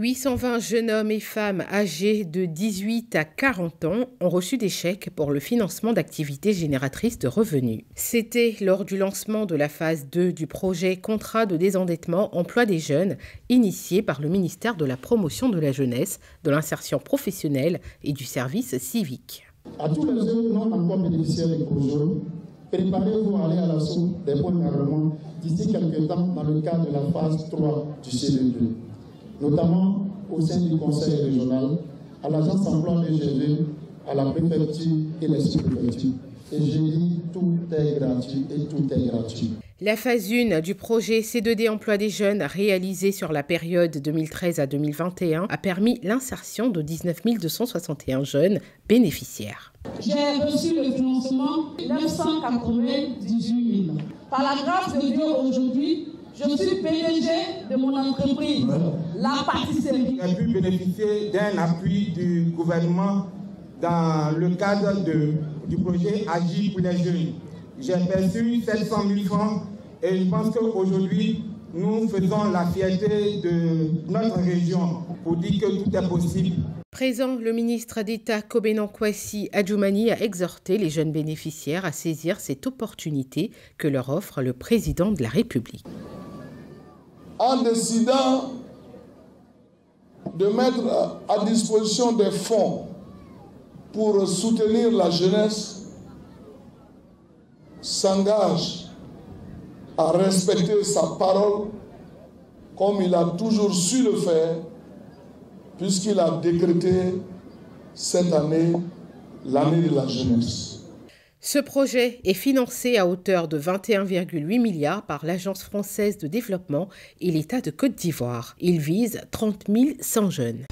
820 jeunes hommes et femmes âgés de 18 à 40 ans ont reçu des chèques pour le financement d'activités génératrices de revenus. C'était lors du lancement de la phase 2 du projet Contrat de désendettement emploi des jeunes, initié par le ministère de la Promotion de la jeunesse, de l'insertion professionnelle et du service civique. À tous les jeunes non encore bénéficiaires des projets, préparez-vous à aller à l'assaut des points d'ici quelques temps dans le cadre de la phase 3 du CDD notamment au sein du conseil régional, à l'agence emploi DGV, à la préfecture et les sous-préfectures. Et j'ai dit tout est gratuit et tout est gratuit. La phase 1 du projet C2D Emploi des jeunes réalisé sur la période 2013 à 2021 a permis l'insertion de 19 261 jeunes bénéficiaires. J'ai reçu le financement 998 000. Par la grâce de Dieu aujourd'hui, je suis PDG de mon entreprise, la pâtisserie. J'ai pu bénéficier d'un appui du gouvernement dans le cadre de, du projet Agir pour les jeunes. J'ai perçu 700 000 francs et je pense qu'aujourd'hui, nous faisons la fierté de notre région pour dire que tout est possible. Présent, le ministre d'État Kobenan Kwasi Adjoumani a exhorté les jeunes bénéficiaires à saisir cette opportunité que leur offre le président de la République en décidant de mettre à disposition des fonds pour soutenir la jeunesse, s'engage à respecter sa parole comme il a toujours su le faire, puisqu'il a décrété cette année l'année de la jeunesse. Ce projet est financé à hauteur de 21,8 milliards par l'Agence française de développement et l'État de Côte d'Ivoire. Il vise 30 100 jeunes.